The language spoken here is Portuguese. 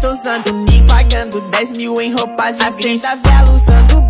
tô usando, me pagando 10 mil em roupas de Assim tá vela usando